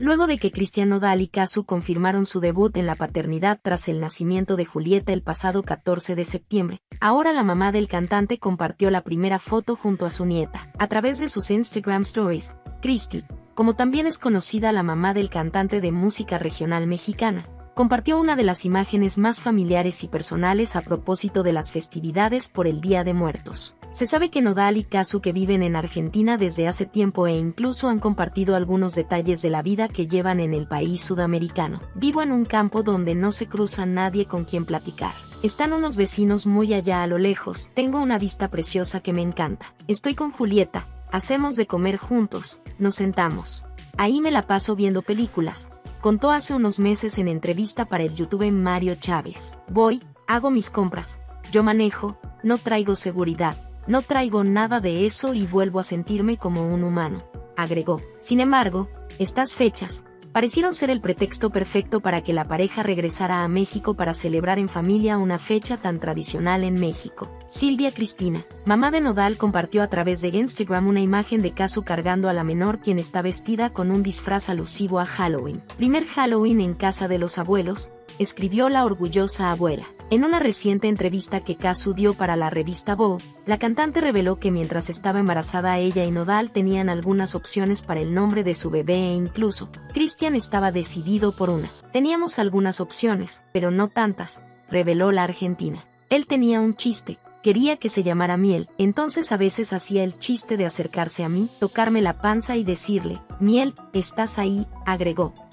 Luego de que Cristian Nodal y Casu confirmaron su debut en la paternidad tras el nacimiento de Julieta el pasado 14 de septiembre, ahora la mamá del cantante compartió la primera foto junto a su nieta. A través de sus Instagram Stories, Cristi, como también es conocida la mamá del cantante de música regional mexicana, compartió una de las imágenes más familiares y personales a propósito de las festividades por el Día de Muertos. Se sabe que Nodal y Kazu que viven en Argentina desde hace tiempo e incluso han compartido algunos detalles de la vida que llevan en el país sudamericano. Vivo en un campo donde no se cruza nadie con quien platicar. Están unos vecinos muy allá a lo lejos, tengo una vista preciosa que me encanta. Estoy con Julieta, hacemos de comer juntos, nos sentamos. Ahí me la paso viendo películas. Contó hace unos meses en entrevista para el YouTube Mario Chávez. Voy, hago mis compras, yo manejo, no traigo seguridad, no traigo nada de eso y vuelvo a sentirme como un humano, agregó. Sin embargo, estas fechas, parecieron ser el pretexto perfecto para que la pareja regresara a México para celebrar en familia una fecha tan tradicional en México. Silvia Cristina, mamá de Nodal, compartió a través de Instagram una imagen de Casu cargando a la menor quien está vestida con un disfraz alusivo a Halloween. Primer Halloween en casa de los abuelos, escribió la orgullosa abuela. En una reciente entrevista que Kazu dio para la revista Vogue, la cantante reveló que mientras estaba embarazada ella y Nodal tenían algunas opciones para el nombre de su bebé e incluso, Christian estaba decidido por una. Teníamos algunas opciones, pero no tantas, reveló la argentina. Él tenía un chiste, quería que se llamara Miel, entonces a veces hacía el chiste de acercarse a mí, tocarme la panza y decirle, Miel, estás ahí, agregó.